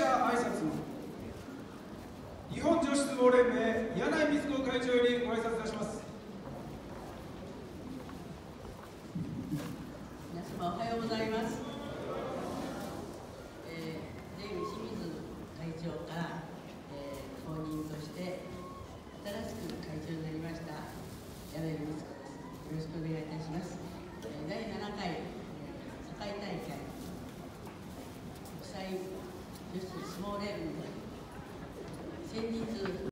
者挨拶日本女子相撲連盟柳井光子会長よりご挨拶いたします皆様おはようございます。えー、清水会長から、えー、後任として新しく会長になりました柳井光子です。よろしくお願いいたします。えー、第7回、えー、堺大会国際女子相撲連盟先日